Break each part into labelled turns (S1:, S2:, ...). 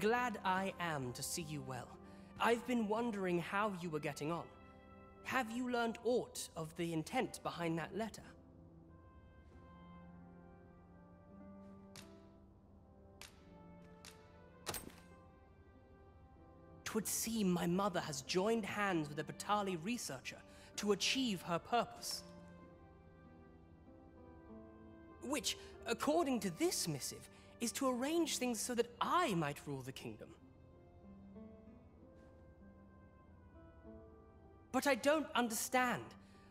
S1: Glad I am to see you well. I've been wondering how you were getting on. Have you learned aught of the intent behind that letter? Twould seem my mother has joined hands with a Battahli researcher to achieve her purpose. Which, according to this missive, is to arrange things so that I might rule the kingdom. But I don't understand.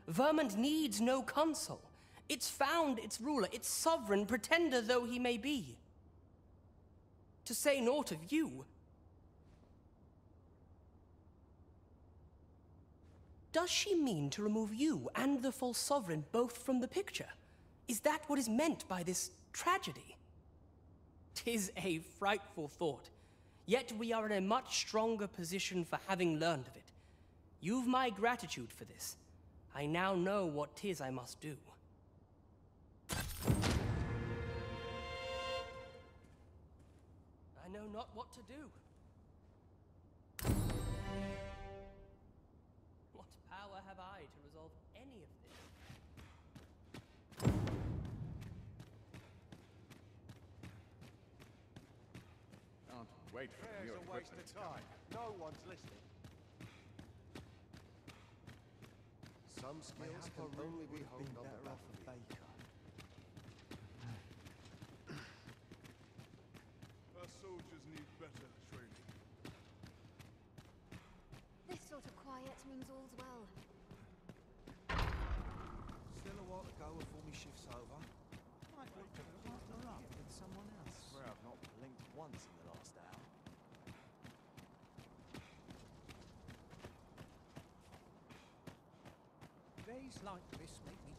S1: Vermund needs no consul. It's found its ruler, its sovereign, pretender though he may be. To say naught of you. Does she mean to remove you and the false sovereign both from the picture? Is that what is meant by this tragedy? Tis a frightful thought, yet we are in a much stronger position for having learned of it. You've my gratitude for this. I now know what tis I must do. I know not what to do.
S2: Waste of time. No one's listening. Some skills can only be honed on the battlefield.
S3: Our soldiers need better training.
S4: This sort of quiet means all's well.
S2: Still a while to go before my shift's over. Might look to partner up with someone else. Swear I've not blinked once in the last hour.
S5: Days like this make me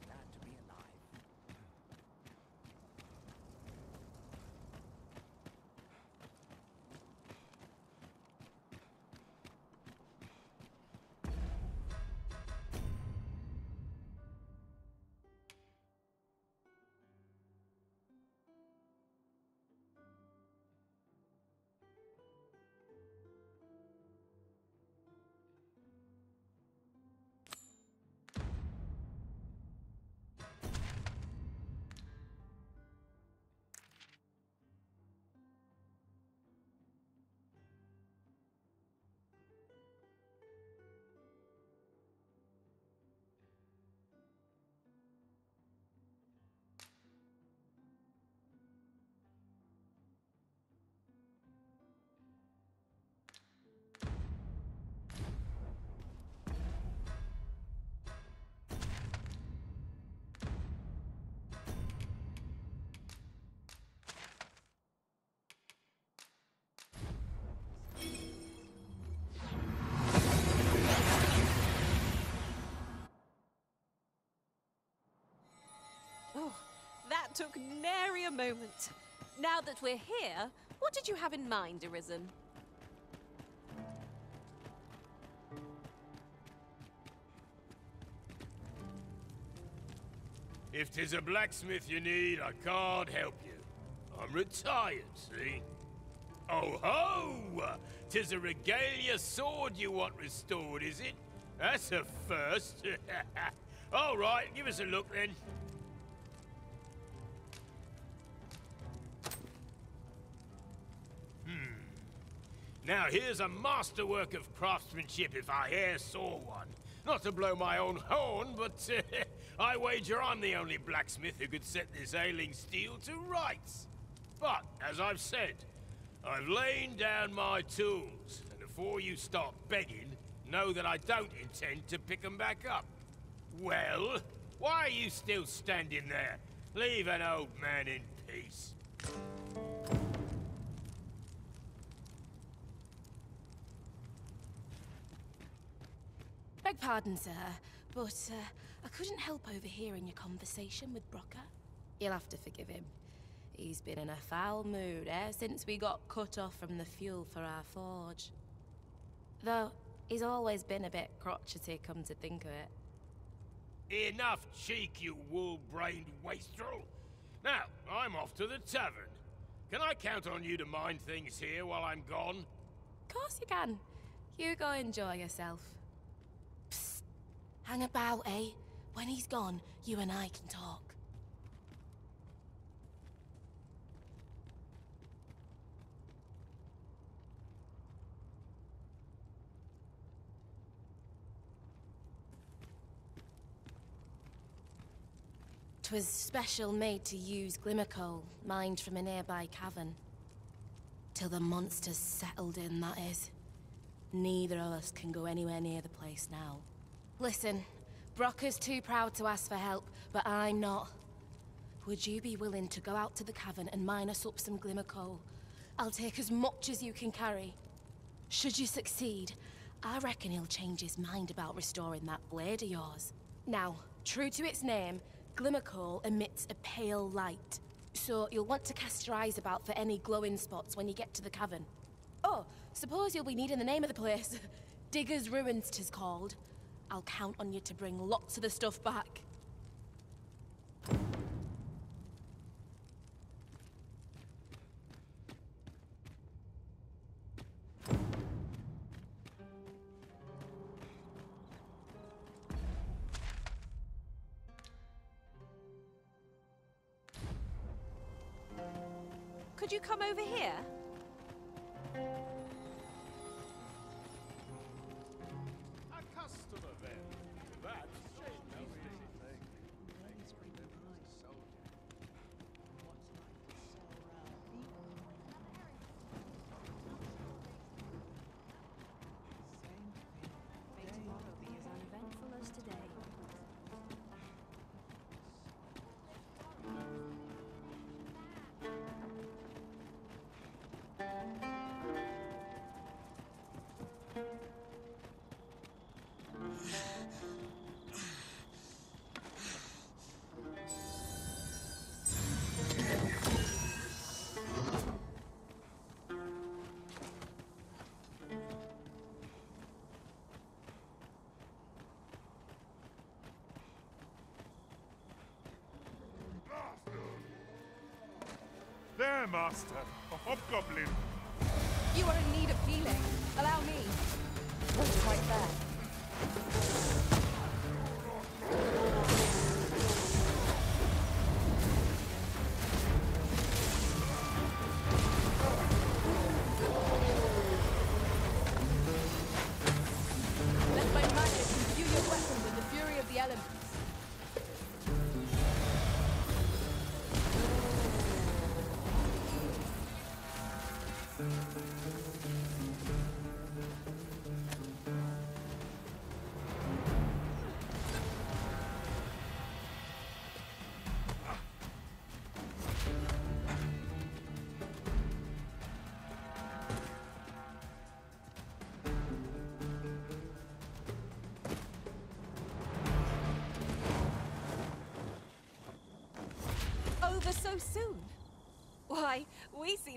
S6: took nary a moment. Now that we're here, what did you have in mind, Arisen?
S7: If 'tis a blacksmith you need, I can't help you. I'm retired, see? Oh ho! 'Tis a regalia sword you want restored, is it? That's a first. All right, give us a look then. Now here's a masterwork of craftsmanship if I e'er saw one. Not to blow my own horn, but uh, I wager I'm the only blacksmith who could set this ailing steel to rights. But, as I've said, I've lain down my tools, and before you start begging, know that I don't intend to pick 'em back up. Well, why are you still standing there? Leave an old man in peace.
S6: Beg pardon, sir, but uh, I couldn't help overhearing your conversation with Brocker. You'll have to forgive him. He's been in a foul mood ever since we got cut off from the fuel for our forge. Though, he's always been a bit crotchety, come to think of it.
S7: Enough cheek, you wool-brained wastrel! Now, I'm off to the tavern. Can I count on you to mind things here while I'm gone?
S6: Of course you can. You go enjoy yourself. Hang about, eh? When he's gone, you and I can talk. Twas special made to use glimmer coal, mined from a nearby cavern. Till the monsters settled in, that is. Neither of us can go anywhere near the place now. Listen, Brocker's too proud to ask for help, but I'm not. Would you be willing to go out to the cavern and mine us up some glimmer coal? I'll take as much as you can carry. Should you succeed, I reckon he'll change his mind about restoring that blade of yours. Now, true to its name, glimmer coal emits a pale light. So you'll want to cast your eyes about for any glowing spots when you get to the cavern. Oh, suppose you'll be needing the name of the place. Digger's Ruins, tis called. I'll count on you to bring lots of the stuff back.
S3: There, Master. A hobgoblin.
S8: You are in need of healing. Allow me. Wait right there.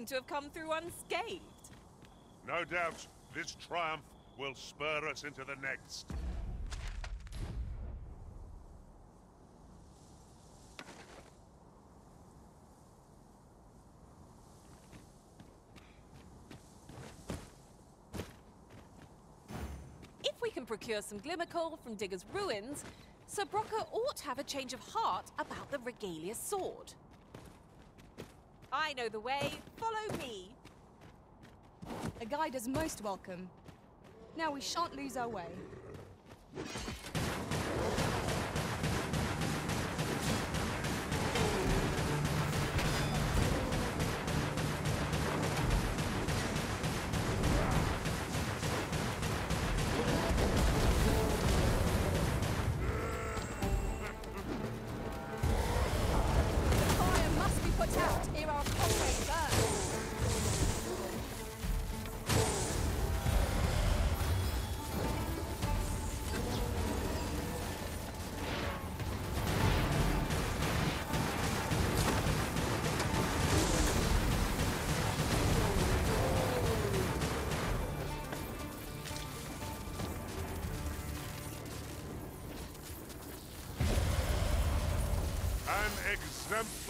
S8: Seem to have come through unscathed.
S3: No doubt, this triumph will spur us into the next.
S8: If we can procure some glimmer coal from Digger's ruins, Sir Brocker ought to have a change of heart about the Regalia sword. I know the way. Follow me.
S9: A guide is most welcome. Now we shan't lose our way.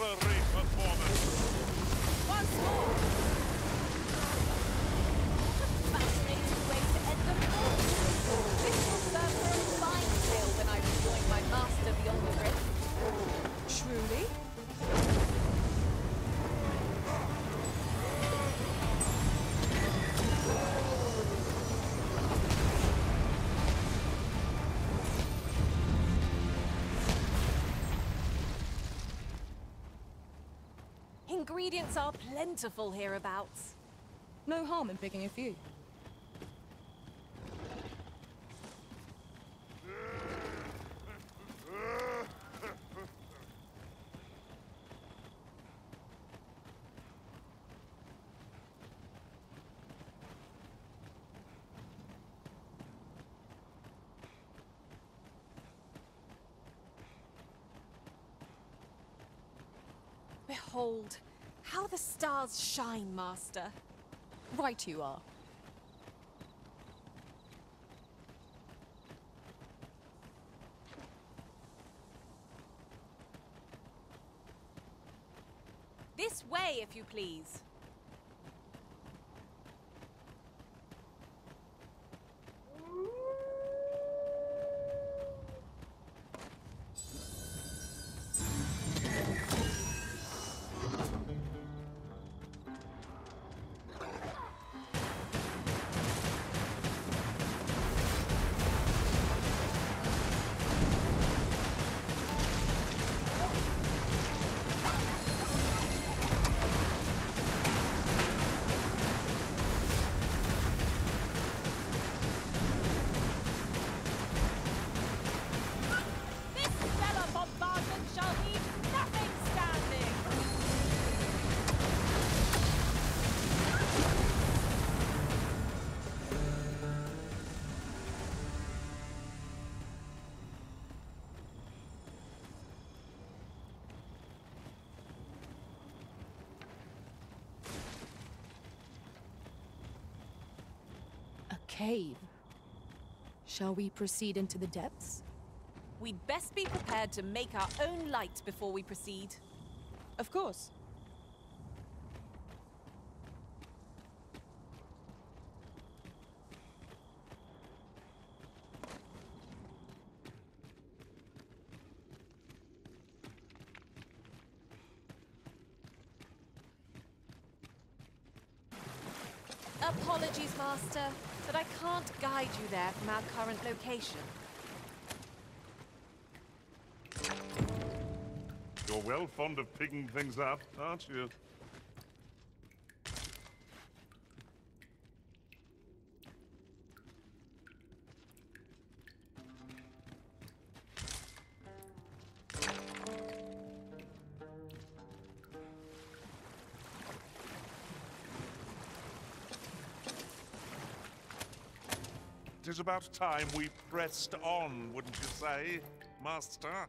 S3: An
S8: Ingredients are plentiful hereabouts.
S9: No harm in picking a few.
S8: Behold, how the stars shine, Master.
S9: Right you are.
S8: This way, if you please.
S9: Cave. Shall we proceed into the depths?
S8: We'd best be prepared to make our own light before we proceed.
S9: Of course.
S8: Apologies, Master, but I can't guide you there from our current location.
S3: You're well fond of picking things up, aren't you? It is about time we pressed on, wouldn't you say, Master?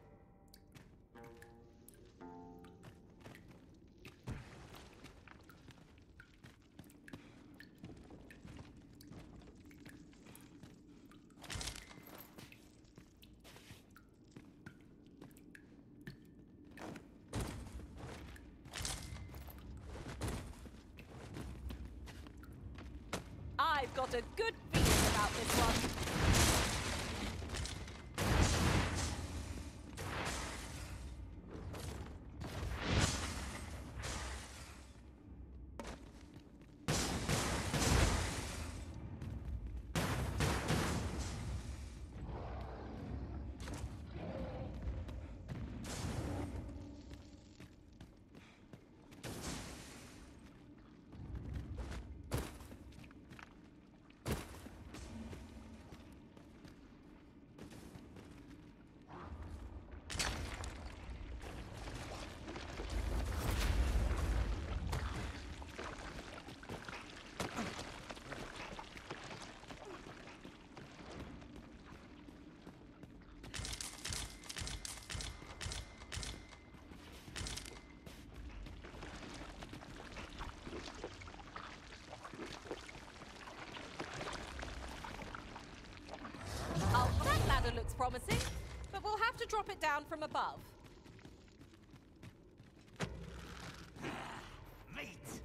S8: drop it down from above.
S9: Meat!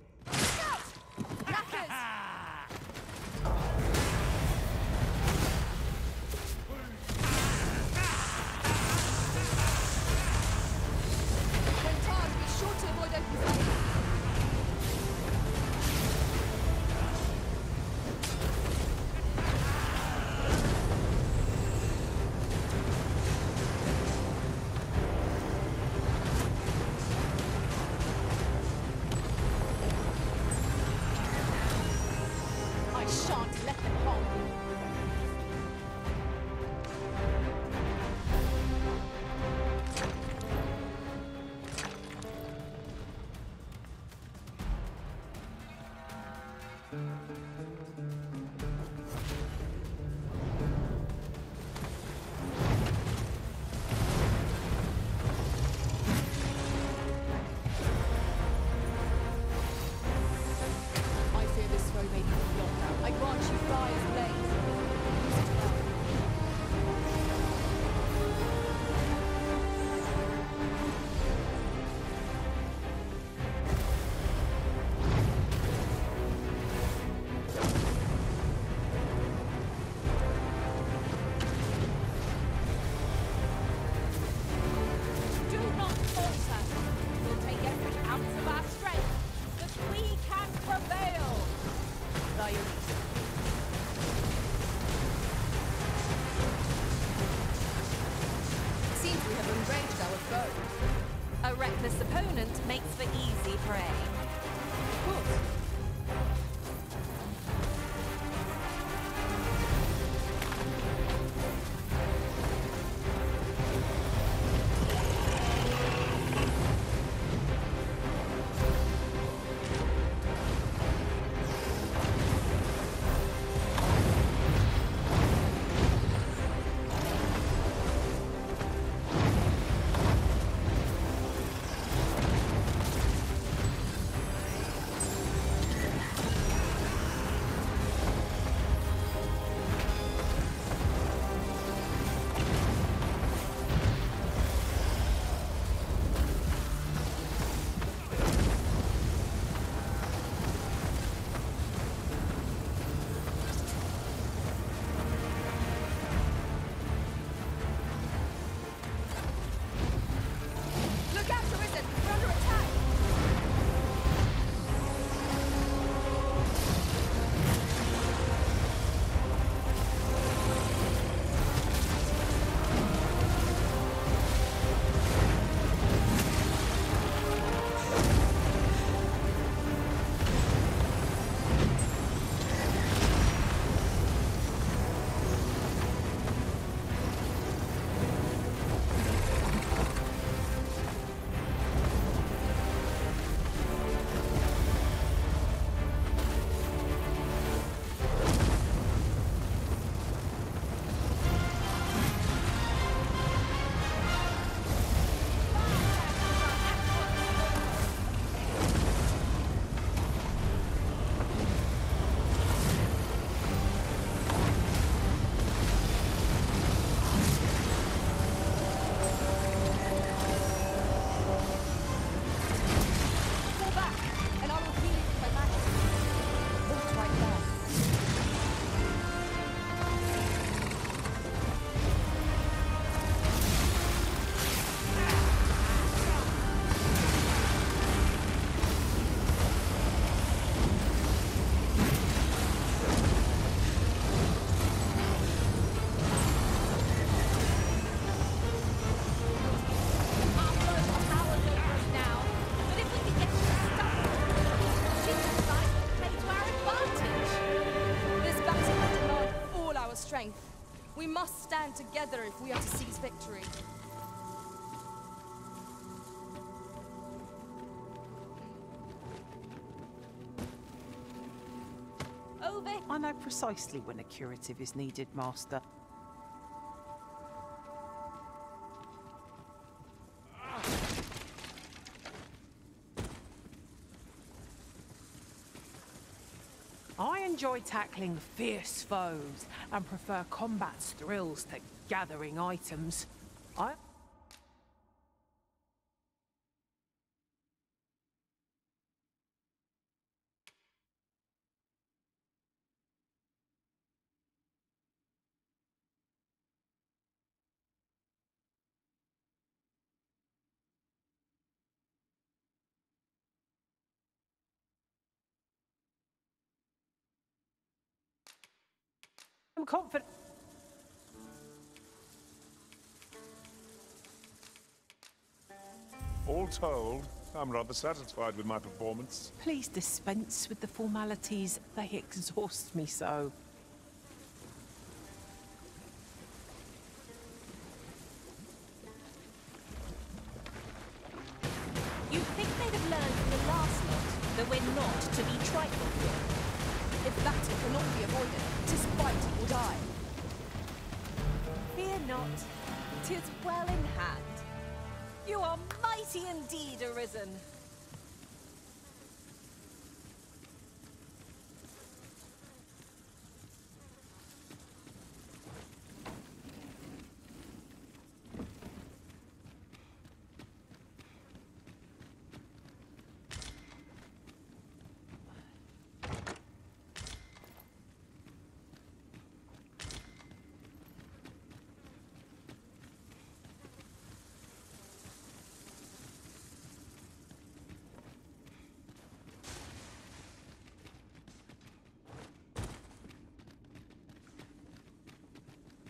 S9: stand together if we are to seize victory.
S8: Over!
S5: I know precisely when a curative is needed, Master. enjoy tackling fierce foes and prefer combat's thrills to gathering items. I... I'm confident.
S3: All told, I'm rather satisfied with my performance.
S5: Please dispense with the formalities. They exhaust me so.
S8: Mighty indeed, Arisen.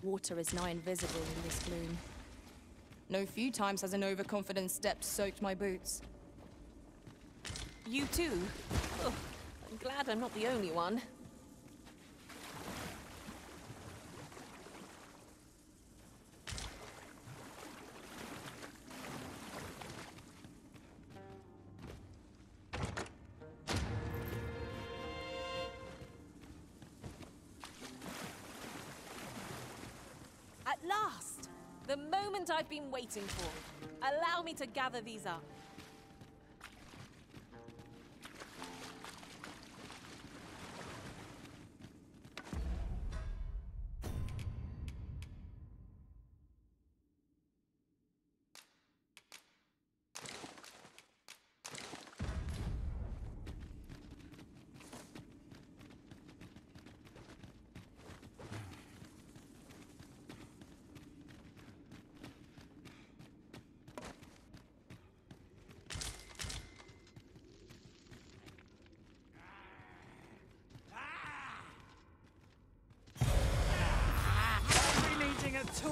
S9: Water is now invisible in this gloom. No few times has an overconfident step soaked my boots.
S8: You too? Oh, I'm glad I'm not the only one. Been waiting for. Allow me to gather these up.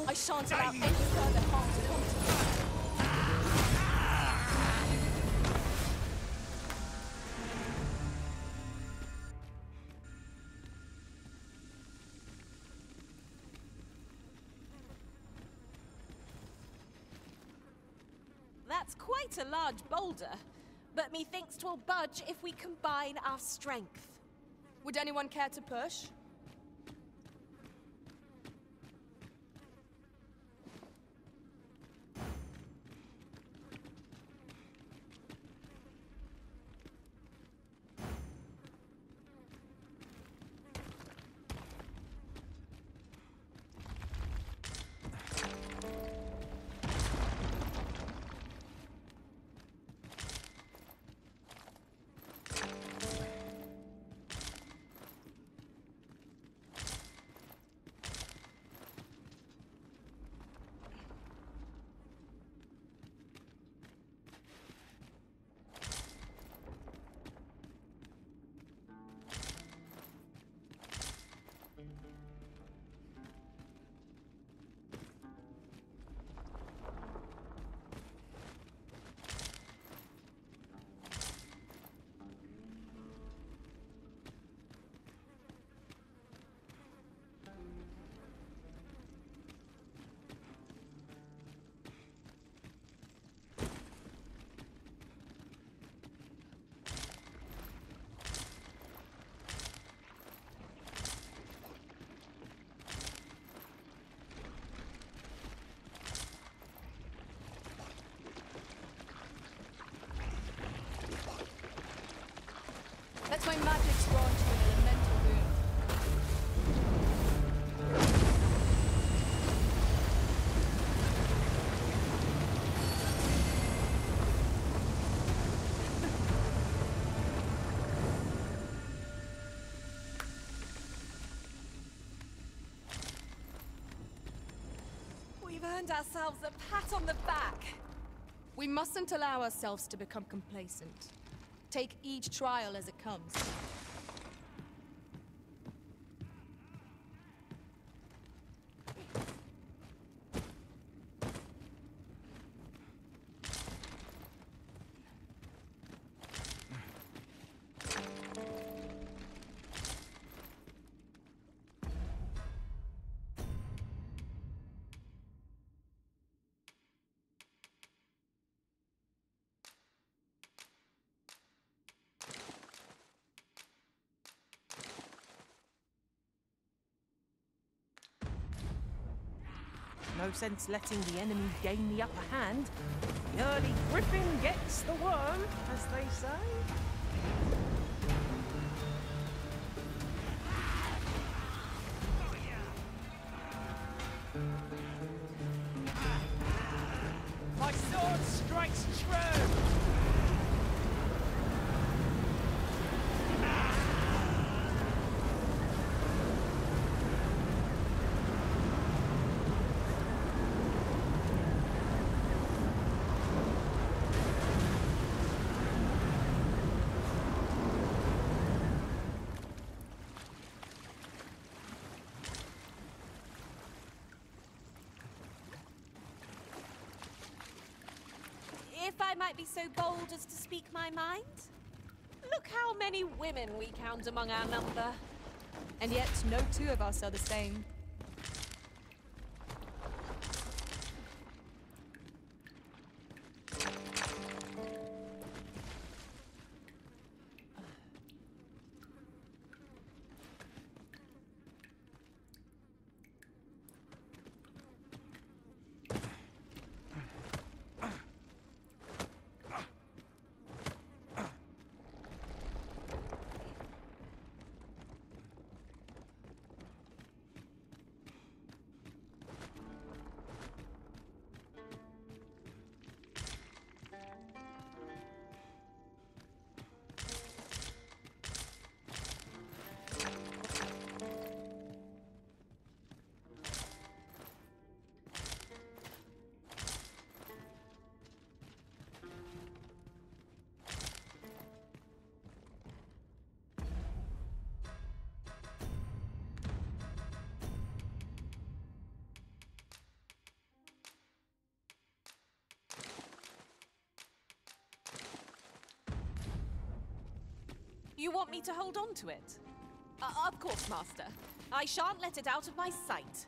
S9: I shan't allow any further harm to come to me.
S8: That's quite a large boulder, but methinks 'twill budge if we combine our strength.
S9: Would anyone care to push?
S8: Earned ourselves a pat on the back.
S9: We mustn't allow ourselves to become complacent. Take each trial as comes.
S5: Sense letting the enemy gain the upper hand. The early griffin gets the worm, as they say.
S8: Might be so bold as to speak my mind, look how many women we count among our number.
S9: And yet, no two of us are the same.
S8: You want me to hold on to it? Uh, of course, Master. I shan't let it out of my sight.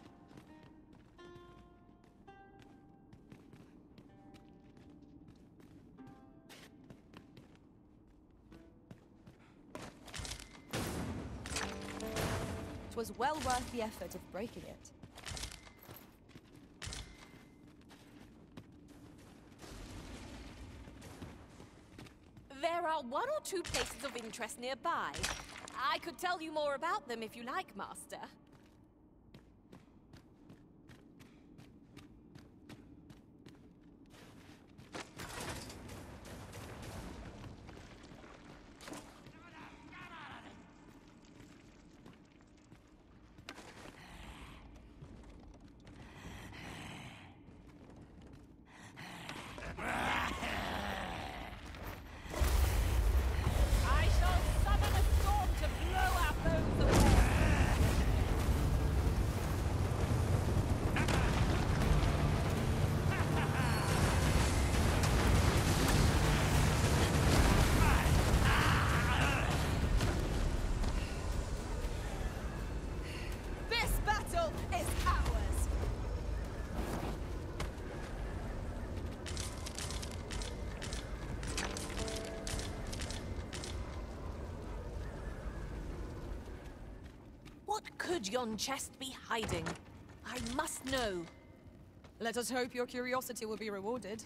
S9: It was well worth the effort of breaking it.
S8: There are one or two places of interest nearby. I could tell you more about them if you like, Master. I shall summon a storm to blow our foes away.
S9: This battle is ours!
S8: What could yon chest be hiding? I must know.
S9: Let us hope your curiosity will be rewarded.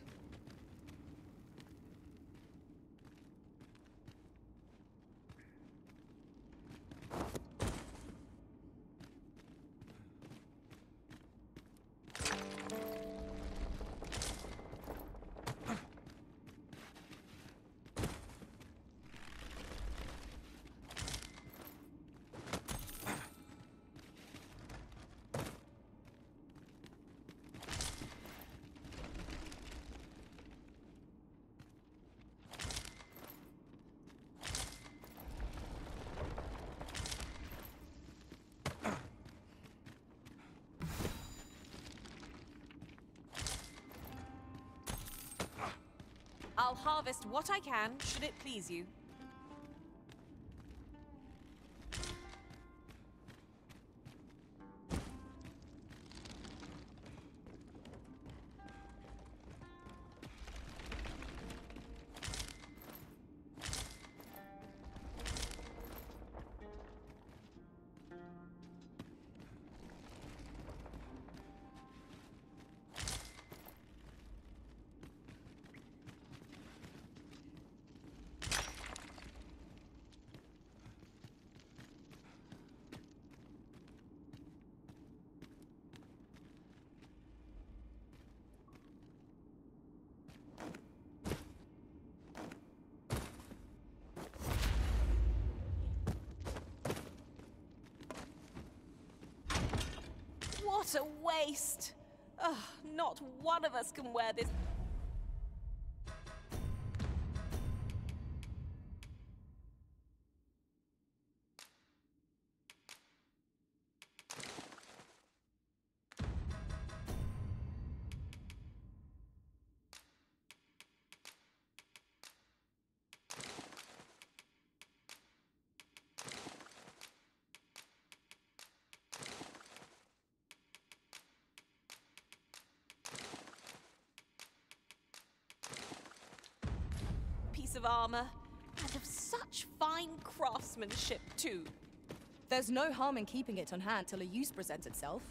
S8: I'll harvest what I can, should it please you. Waste! Ugh, not one of us can wear this. Of armor, and of such fine craftsmanship, too.
S9: There's no harm in keeping it on hand till a use presents itself.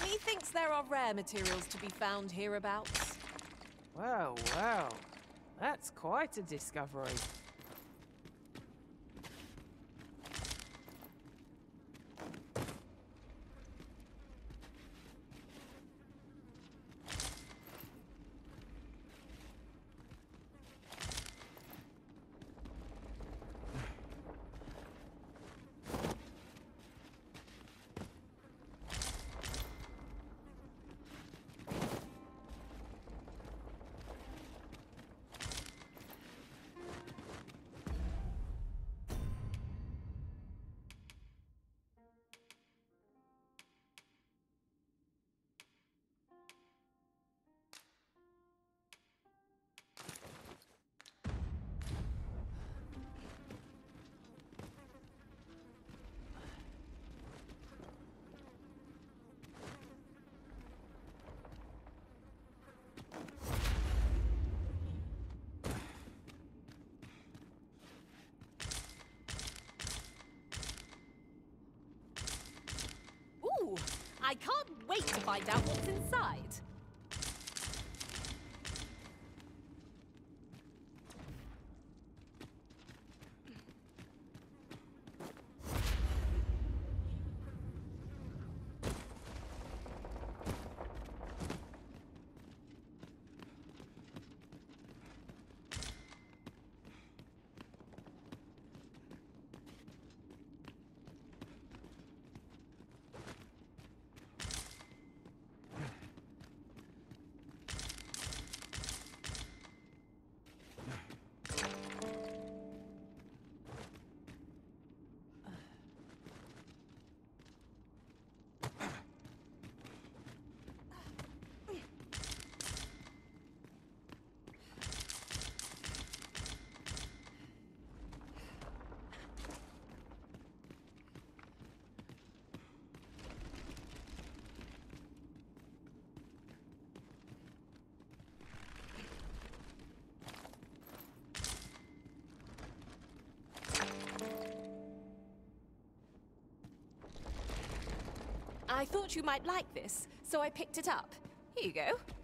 S8: Methinks there are rare materials to be found hereabouts.
S5: Well, well. That's quite a discovery.
S8: I can't wait to find out what's inside. I thought you might like this, so I picked it up. Here you go.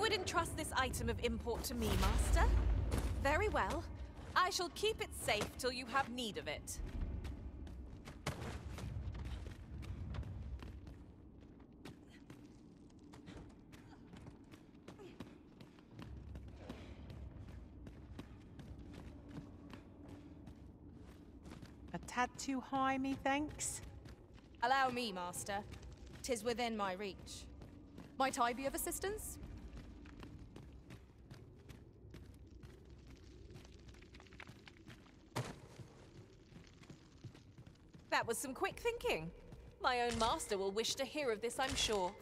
S8: Would entrust this item of import to me, Master? Very well. I shall keep it safe till you have need of it.
S5: A tad too high, methinks.
S9: Allow me, Master. Tis within my reach. Might I be of assistance?
S8: That was some quick thinking. My own master will wish to hear of this, I'm sure.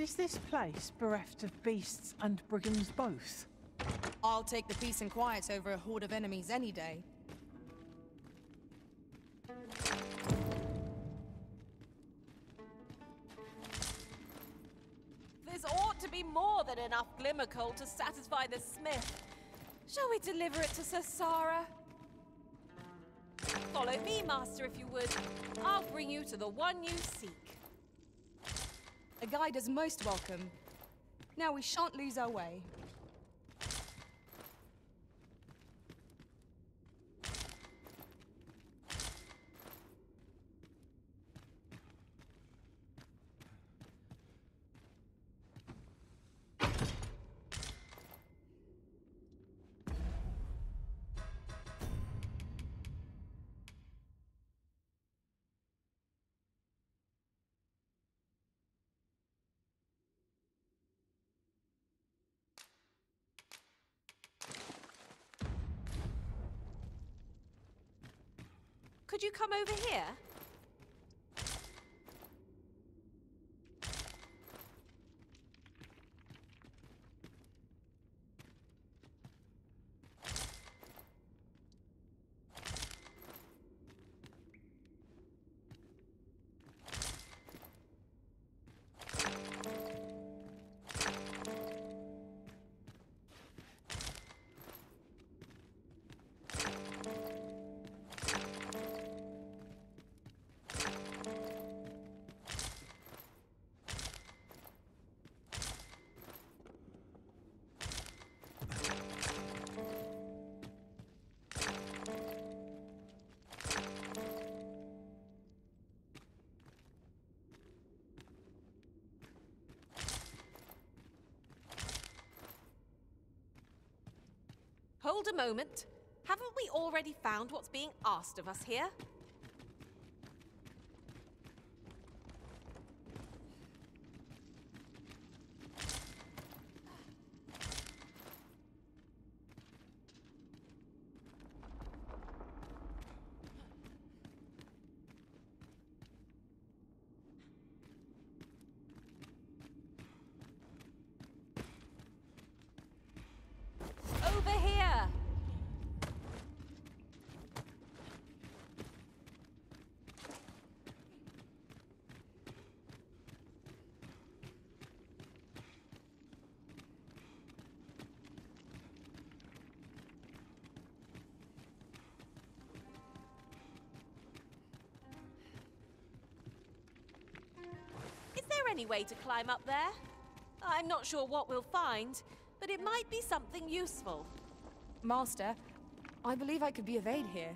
S5: Is this place bereft of beasts and brigands both?
S9: I'll take the peace and quiet over a horde of enemies any day.
S8: This ought to be more than enough glimmer coal to satisfy the smith. Shall we deliver it to Sasara? Follow me, Master, if you would. I'll bring you to the one you seek.
S9: Guide is most welcome. Now we shan't lose our way.
S8: Could you come over here? Hold a moment. Haven't we already found what's being asked of us here? Any way to climb up there? I'm not sure what we'll find, but it might be something useful.
S9: Master, I believe I could be of aid here.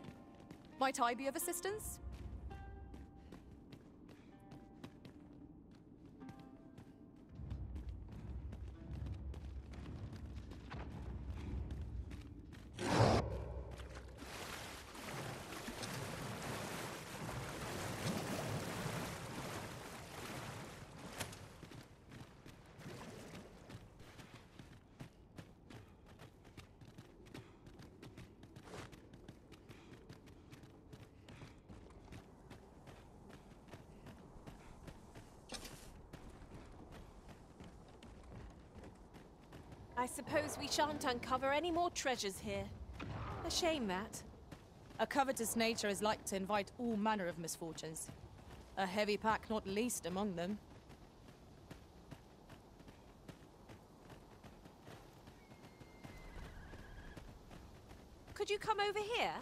S9: Might I be of assistance?
S8: Suppose we shan't uncover any more treasures here. A shame that.
S9: A covetous nature is like to invite all manner of misfortunes. A heavy pack not least among them.
S8: Could you come over here?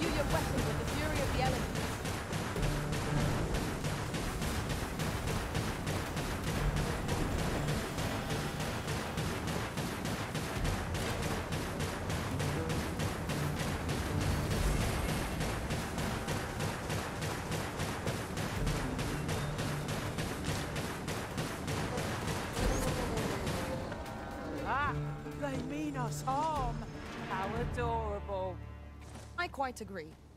S9: Imbue your with the fury of the elements.
S5: Ah, they mean us harm. How adorable.
S9: Quite agree.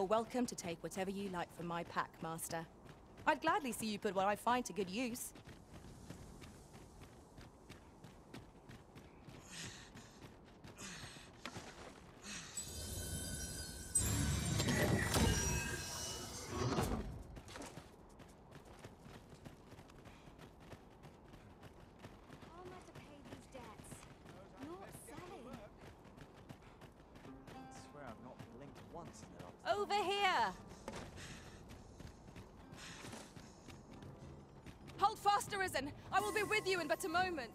S9: You're welcome to take whatever you like from my pack, Master. I'd gladly see you put what I find to good use.
S4: I'll have to pay these debts. Not selling.
S2: I swear I've not blinked once in the last.
S8: Over here!
S9: Hold fast, Arisen! I will be with you in but a moment.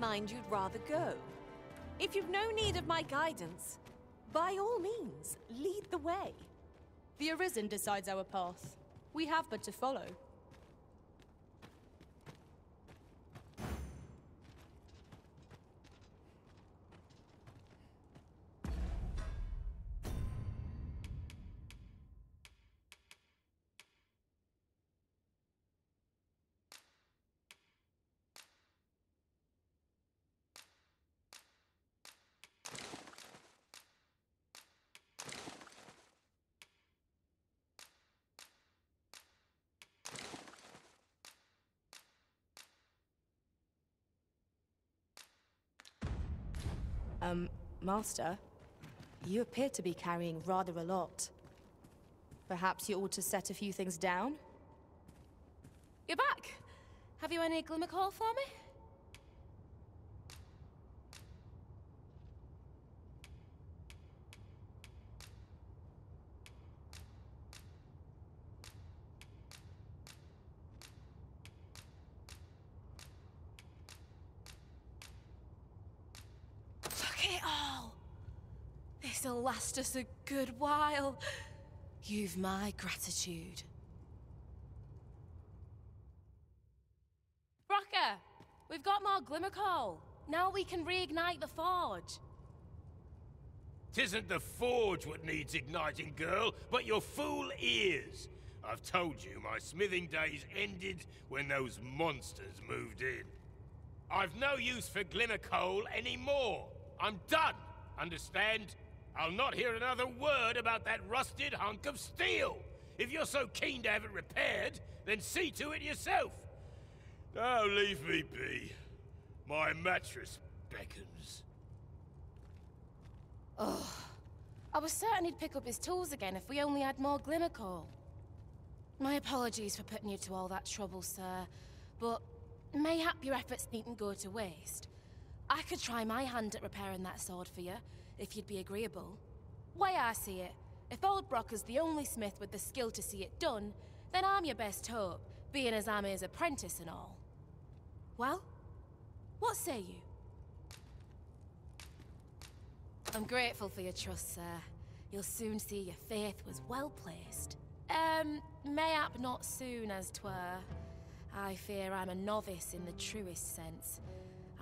S8: Mind you'd rather go. If you've no need of my guidance, by all means, lead the way.
S9: The Arisen decides our path. We have but to follow. Um, Master, you appear to be carrying rather a lot. Perhaps you ought to set a few things down?
S8: You're back!
S6: Have you any glimmercoal for me? Look at it all! This'll last us a good while. You've my gratitude. Brocker, we've got more glimmercoal. Now we can reignite the forge.
S7: Tisn't the forge what needs igniting, girl, but your fool ears. I've told you my smithing days ended when those monsters moved in. I've no use for glimmer coal anymore. I'm done, understand? I'll not hear another word about that rusted hunk of steel. If you're so keen to have it repaired, then see to it yourself. Now leave me be. My mattress beckons.
S6: Ugh. I was certain he'd pick up his tools again if we only had more glimmercoal. My apologies for putting you to all that trouble, sir, but mayhap your efforts needn't go to waste. I could try my hand at repairing that sword for you, if you'd be agreeable. Way I see it, if old Brocker's the only smith with the skill to see it done, then I'm your best hope, being as I'm his apprentice and all. Well, what say you? I'm grateful for your trust, sir. You'll soon see your faith was well placed. Um, mayhap not soon as twere. I fear I'm a novice in the truest sense.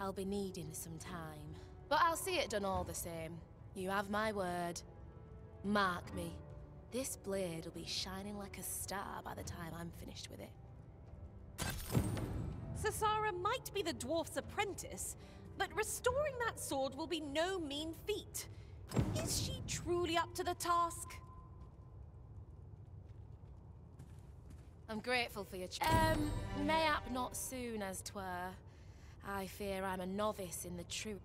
S6: I'll be needing some time. But I'll see it done all the same. You have my word. Mark me. This blade will be shining like a star by the time I'm finished with it.
S8: Sasara might be the dwarf's apprentice, but restoring that sword will be no mean feat. Is she truly up to the task?
S6: I'm grateful for your. Um, mayhap not soon as twere. I fear I'm a novice in the true.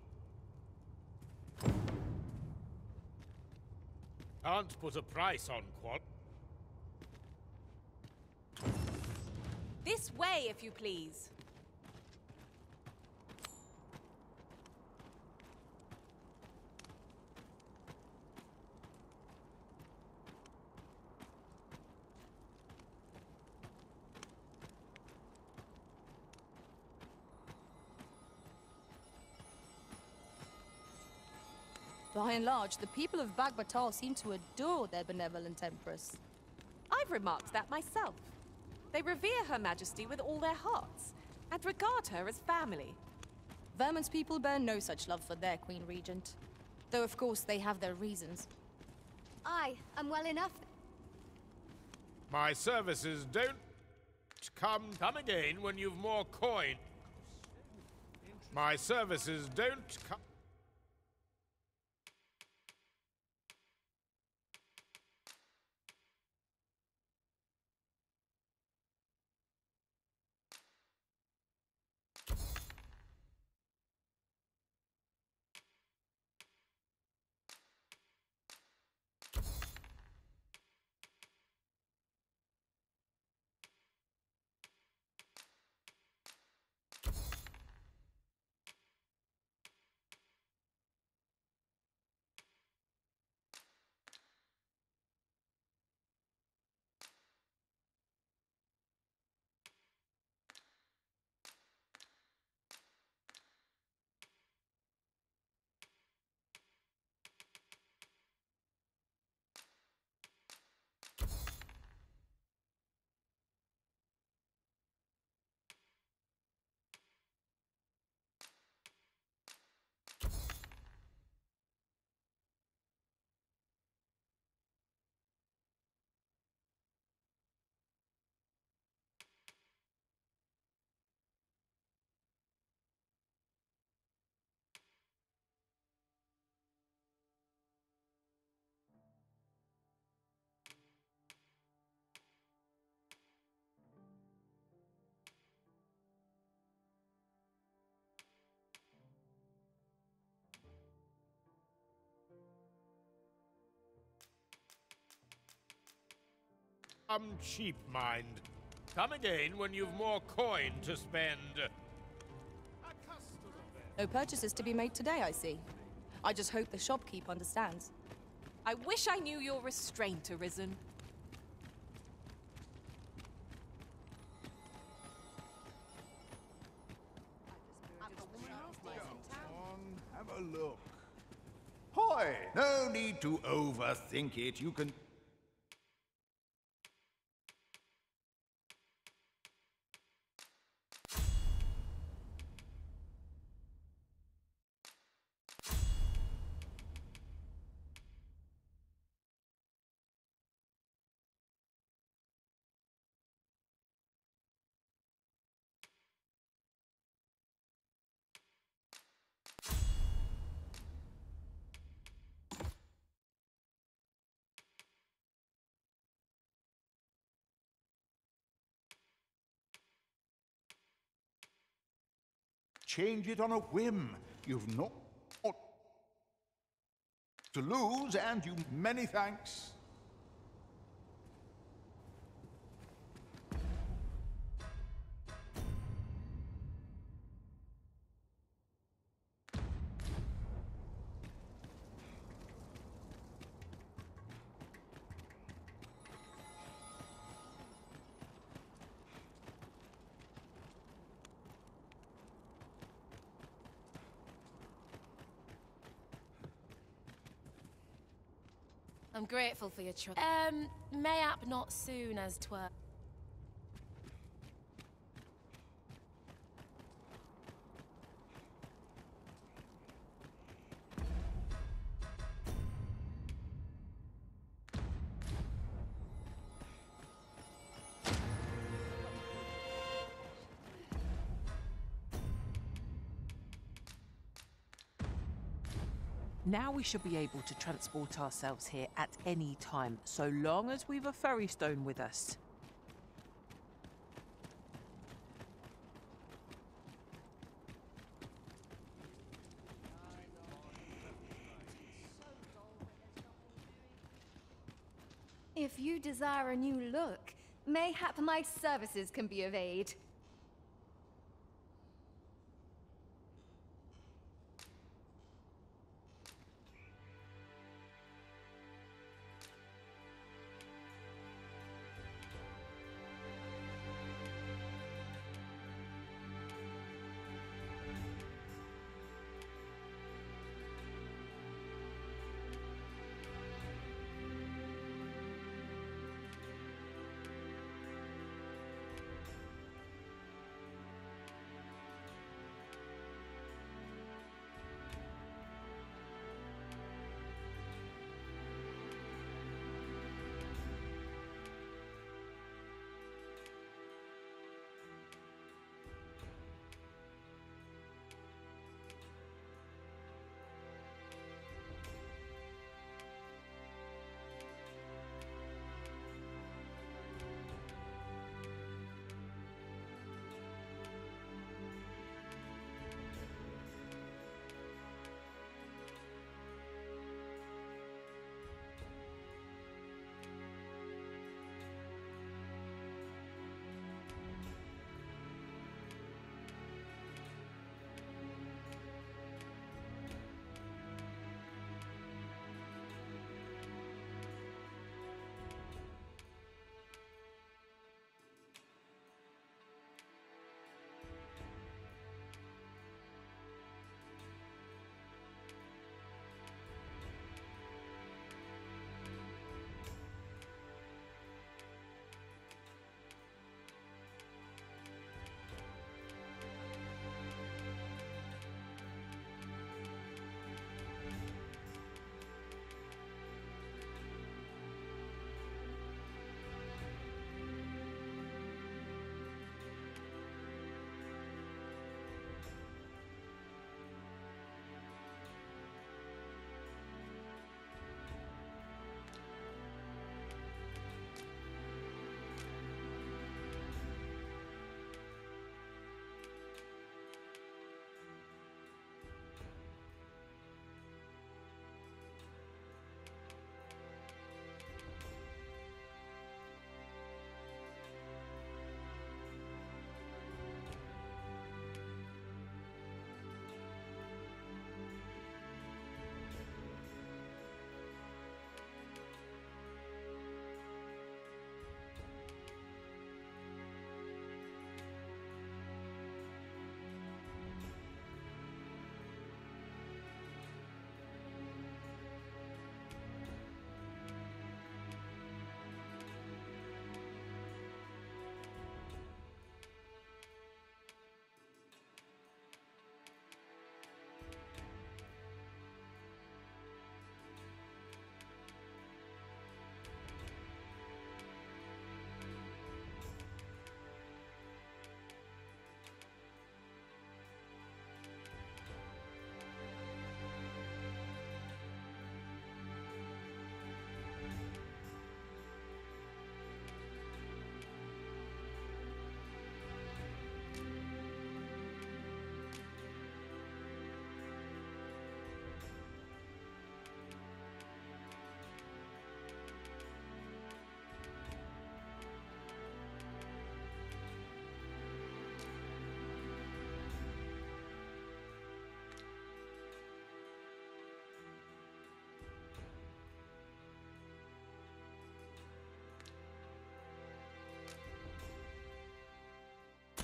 S7: Can't put a price on qual.
S8: This way, if you please.
S9: By and large, the people of Bakbattahl seem to adore their benevolent empress.
S8: I've remarked that myself. They revere Her Majesty with all their hearts, and regard her as family.
S9: Vermund's people bear no such love for their Queen Regent. Though, of course, they have their reasons.
S4: I am well enough.
S7: My services don't come come again when you've more coin. My services don't come. I'm cheap, mind. Come again when you've more coin to spend.
S9: No purchases to be made today, I see. I just hope the shopkeep understands.
S8: I wish I knew your restraint, Arisen.
S10: Have a look. Hoy! No need to overthink it. You can. Change it on a whim. You've not to lose, and you many thanks.
S6: I'm grateful for your trust. Um, mayhap not soon as twere.
S5: Now we should be able to transport ourselves here at any time, so long as we've a ferry stone with us.
S4: If you desire a new look, mayhap my services can be of aid.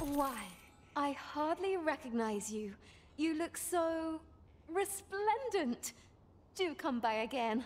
S4: Why, I hardly recognize you. You look so resplendent. Do come by again.